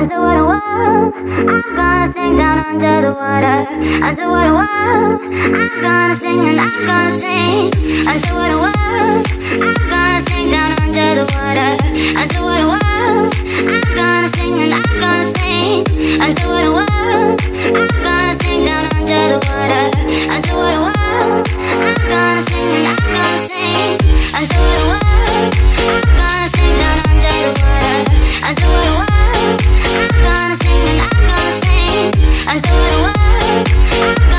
Until what a while. I'm gonna sing down under the water until what a while. I'm gonna sing and I'm gonna sing until what a while. I'm gonna sing down under the water until what a sing I